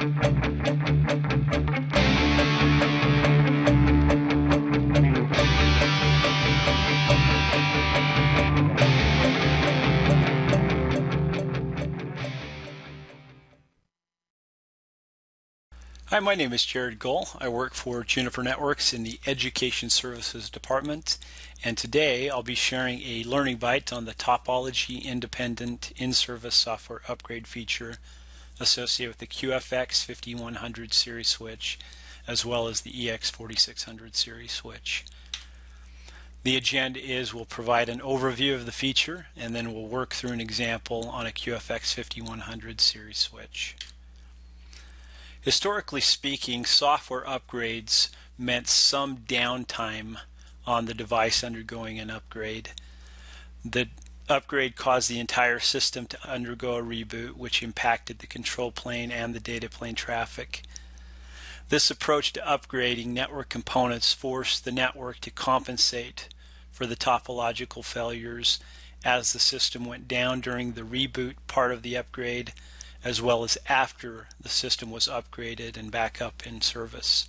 Hi, my name is Jared Gull. I work for Juniper Networks in the Education Services Department, and today I'll be sharing a learning byte on the topology independent in-service software upgrade feature associated with the QFX 5100 series switch as well as the EX 4600 series switch. The agenda is we'll provide an overview of the feature and then we'll work through an example on a QFX 5100 series switch. Historically speaking, software upgrades meant some downtime on the device undergoing an upgrade. The upgrade caused the entire system to undergo a reboot, which impacted the control plane and the data plane traffic. This approach to upgrading network components forced the network to compensate for the topological failures as the system went down during the reboot part of the upgrade as well as after the system was upgraded and back up in service.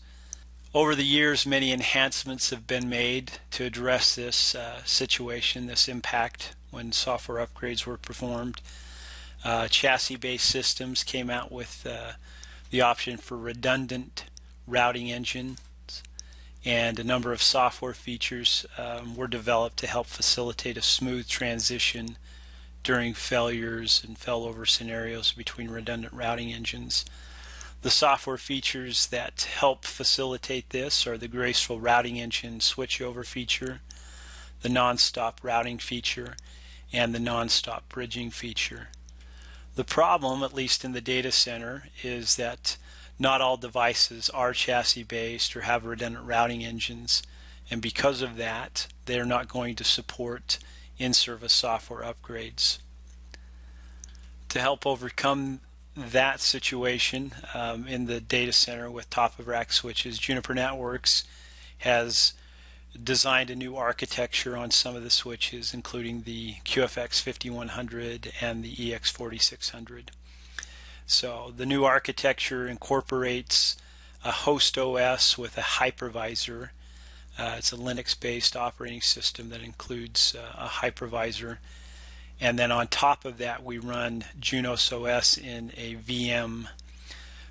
Over the years, many enhancements have been made to address this uh, situation, this impact when software upgrades were performed. Uh, chassis based systems came out with uh, the option for redundant routing engines, and a number of software features um, were developed to help facilitate a smooth transition during failures and failover scenarios between redundant routing engines. The software features that help facilitate this are the Graceful Routing Engine switchover feature, the nonstop routing feature, and the nonstop bridging feature. The problem, at least in the data center, is that not all devices are chassis based or have redundant routing engines, and because of that, they're not going to support in-service software upgrades. To help overcome that situation um, in the data center with top of rack switches, Juniper Networks has designed a new architecture on some of the switches, including the QFX 5100 and the EX 4600. So the new architecture incorporates a host OS with a hypervisor uh, it's a Linux-based operating system that includes uh, a hypervisor. And then on top of that, we run Junos OS in a VM.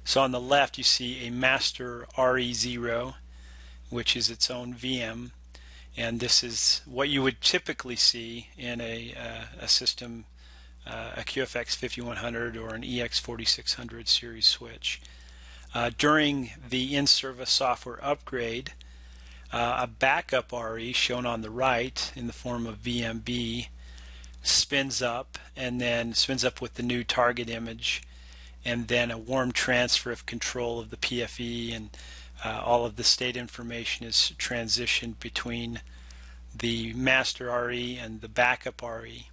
So on the left, you see a master RE0, which is its own VM. And this is what you would typically see in a, uh, a system, uh, a QFX 5100 or an EX 4600 series switch. Uh, during the in-service software upgrade, uh, a backup RE shown on the right in the form of VMB spins up and then spins up with the new target image and then a warm transfer of control of the PFE and uh, all of the state information is transitioned between the master RE and the backup RE.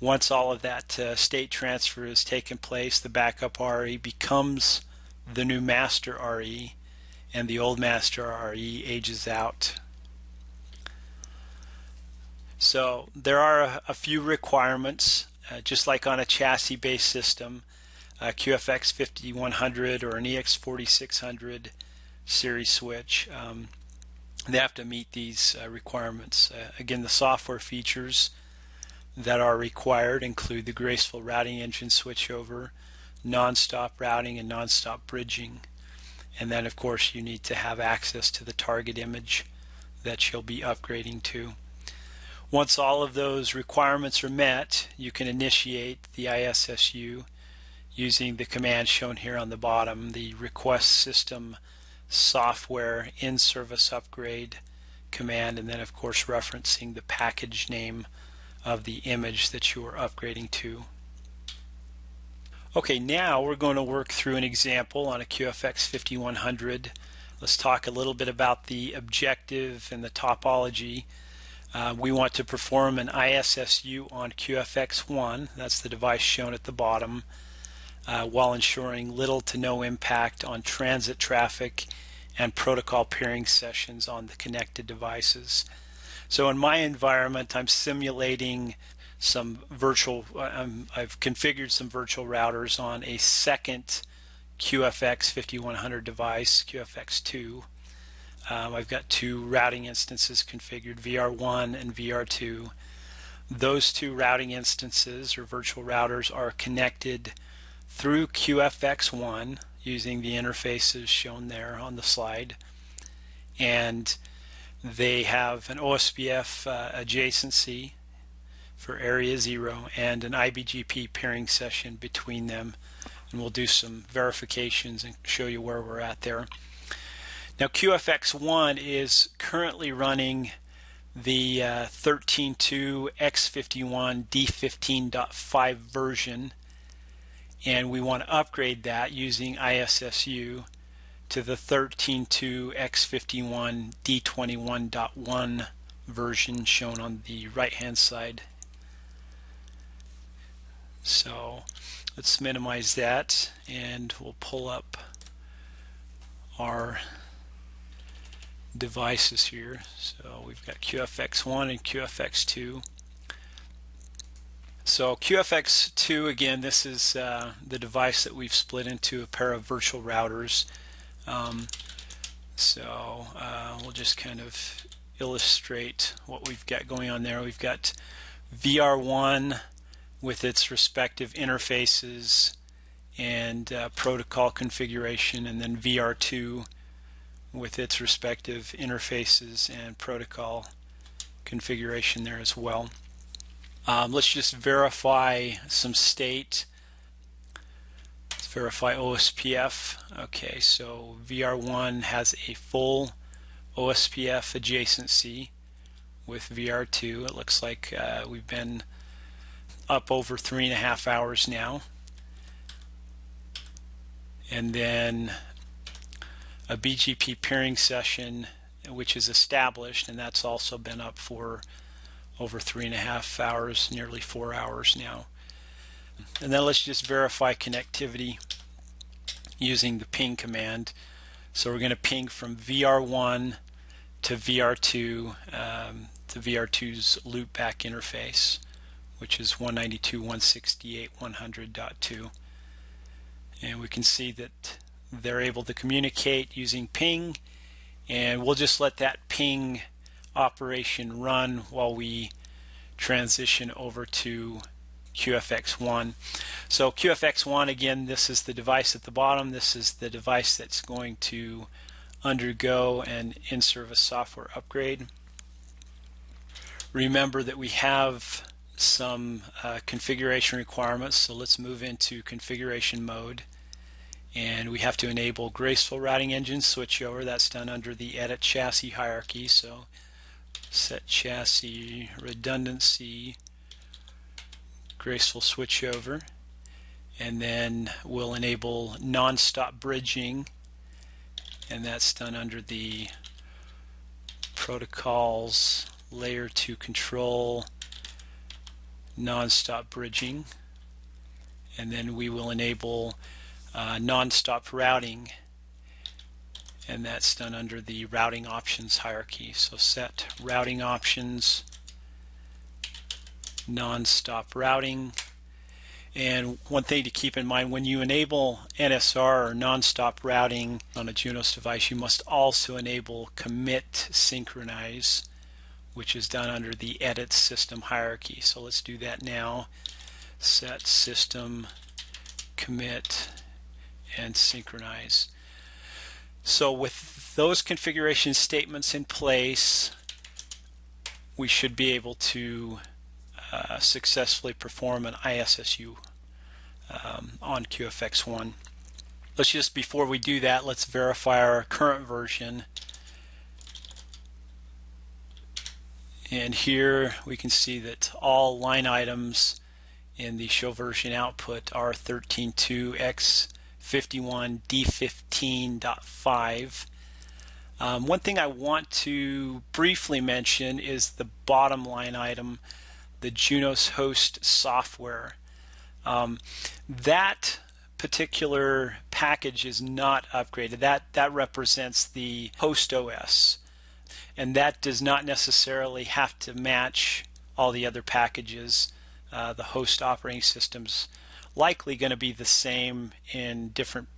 Once all of that uh, state transfer has taken place, the backup RE becomes the new master RE and the old master RE ages out. So there are a, a few requirements, uh, just like on a chassis-based system, a QFX 5100 or an EX 4600 series switch. Um, they have to meet these uh, requirements. Uh, again, the software features that are required include the Graceful Routing Engine switchover, non-stop routing, and non-stop bridging. And then of course you need to have access to the target image that you'll be upgrading to. Once all of those requirements are met, you can initiate the ISSU using the command shown here on the bottom, the request system software in-service upgrade command, and then of course referencing the package name of the image that you are upgrading to. Okay, now we're going to work through an example on a QFX 5100. Let's talk a little bit about the objective and the topology. Uh, we want to perform an ISSU on QFX1, that's the device shown at the bottom, uh, while ensuring little to no impact on transit traffic and protocol peering sessions on the connected devices. So in my environment, I'm simulating some virtual, um, I've configured some virtual routers on a second QFX 5100 device, QFX2. Um, I've got two routing instances configured, VR1 and VR2. Those two routing instances or virtual routers are connected through QFX1 using the interfaces shown there on the slide. And they have an OSPF uh, adjacency for area 0 and an IBGP peering session between them. And we'll do some verifications and show you where we're at there. Now QFX1 is currently running the uh, 13.2 X51 D15.5 version and we want to upgrade that using ISSU to the 13.2 X51 D21.1 version shown on the right hand side. So let's minimize that and we'll pull up our devices here. So we've got QFX1 and QFX2. So QFX2, again, this is uh, the device that we've split into a pair of virtual routers. Um, so uh, we'll just kind of illustrate what we've got going on there. We've got VR1 with its respective interfaces and uh, protocol configuration, and then VR2 with its respective interfaces and protocol configuration there as well. Um, let's just verify some state. Let's verify OSPF. Okay, so VR1 has a full OSPF adjacency with VR2. It looks like uh, we've been up over three and a half hours now. And then a BGP peering session which is established and that's also been up for over three and a half hours, nearly four hours now. And then let's just verify connectivity using the ping command. So we're going to ping from VR1 to VR2 um, to VR2's loopback interface, which is 192.168.100.2. And we can see that they're able to communicate using ping and we'll just let that ping operation run while we transition over to QFX1. So QFX1 again this is the device at the bottom this is the device that's going to undergo an in-service software upgrade. Remember that we have some uh, configuration requirements so let's move into configuration mode and we have to enable graceful routing engine switchover that's done under the edit chassis hierarchy. So set chassis redundancy graceful switchover and then we'll enable non-stop bridging. And that's done under the protocols layer 2 control non-stop bridging. And then we will enable uh, non-stop routing and that's done under the routing options hierarchy. So set routing options, non-stop routing. And one thing to keep in mind, when you enable NSR or non-stop routing on a Junos device, you must also enable commit synchronize, which is done under the edit system hierarchy. So let's do that now. Set system commit and synchronize. So with those configuration statements in place, we should be able to uh, successfully perform an ISSU um, on QFX1. Let's just, before we do that, let's verify our current version. And here we can see that all line items in the show version output are 13.2x 51 D15.5. Um, one thing I want to briefly mention is the bottom line item, the Junos host software. Um, that particular package is not upgraded. That that represents the host OS, and that does not necessarily have to match all the other packages. Uh, the host operating systems likely going to be the same in different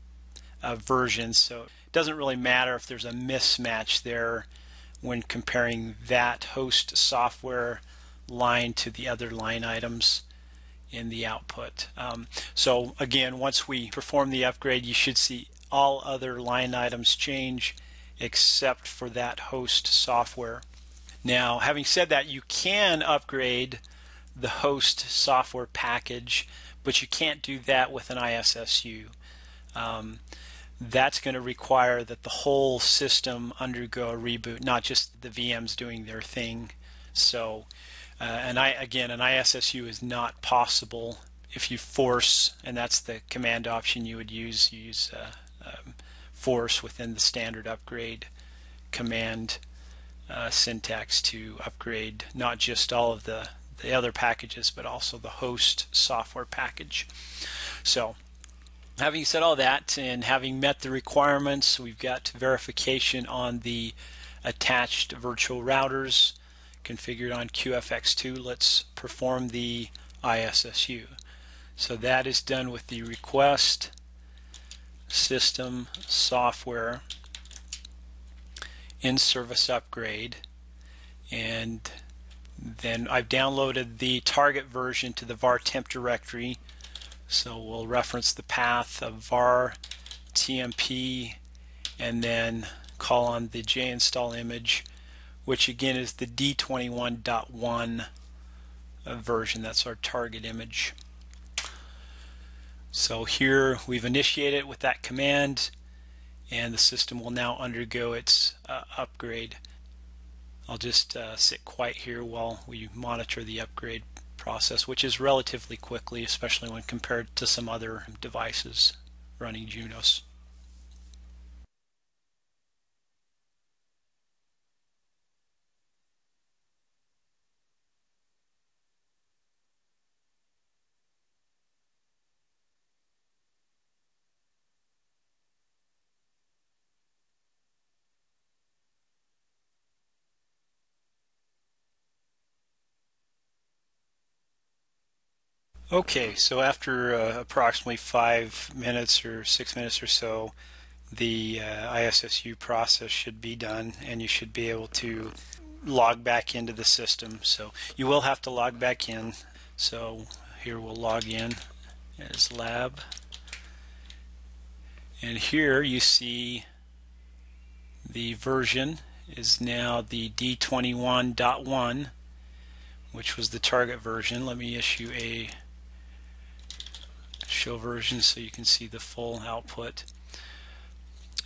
uh, versions. So it doesn't really matter if there's a mismatch there when comparing that host software line to the other line items in the output. Um, so again, once we perform the upgrade, you should see all other line items change except for that host software. Now, having said that, you can upgrade the host software package, but you can't do that with an ISSU. Um, that's going to require that the whole system undergo a reboot, not just the VMs doing their thing. So, uh, and I again, an ISSU is not possible if you force, and that's the command option you would use. You use uh, um, force within the standard upgrade command uh, syntax to upgrade not just all of the the other packages, but also the host software package. So having said all that and having met the requirements, we've got verification on the attached virtual routers configured on QFX2. Let's perform the ISSU. So that is done with the request system software in service upgrade and then I've downloaded the target version to the var temp directory. So we'll reference the path of var tmp and then call on the jinstall image which again is the d21.1 version. That's our target image. So here we've initiated it with that command and the system will now undergo its uh, upgrade I'll just uh, sit quiet here while we monitor the upgrade process, which is relatively quickly, especially when compared to some other devices running Junos. Okay, so after uh, approximately five minutes or six minutes or so, the uh, ISSU process should be done and you should be able to log back into the system. So you will have to log back in. So here we'll log in as lab. And here you see the version is now the D21.1 which was the target version. Let me issue a show version so you can see the full output.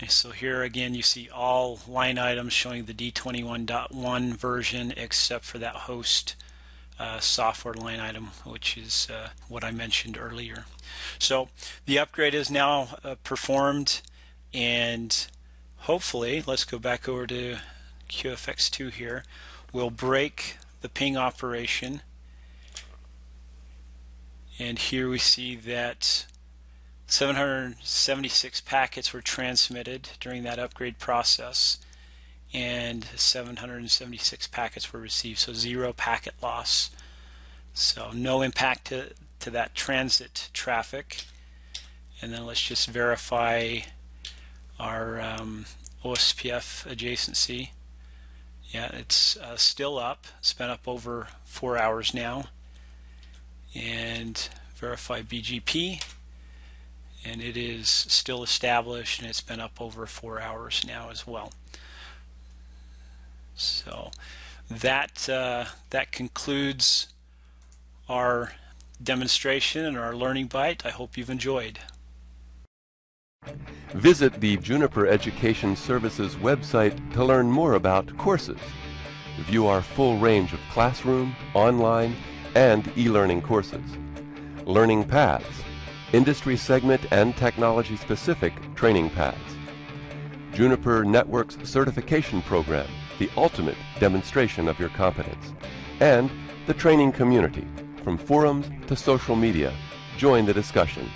So here again you see all line items showing the D21.1 version except for that host uh, software line item which is uh, what I mentioned earlier. So the upgrade is now uh, performed and hopefully let's go back over to QFX2 here we'll break the ping operation and here we see that 776 packets were transmitted during that upgrade process and 776 packets were received. So zero packet loss. So no impact to, to that transit traffic. And then let's just verify our um, OSPF adjacency. Yeah it's uh, still up. It's been up over four hours now and verify BGP and it is still established and it's been up over four hours now as well. So that uh, that concludes our demonstration and our learning byte. I hope you've enjoyed. Visit the Juniper Education Services website to learn more about courses. View our full range of classroom, online, and e-learning courses. Learning paths, industry segment and technology specific training paths. Juniper Networks certification program, the ultimate demonstration of your competence. And the training community, from forums to social media. Join the discussion.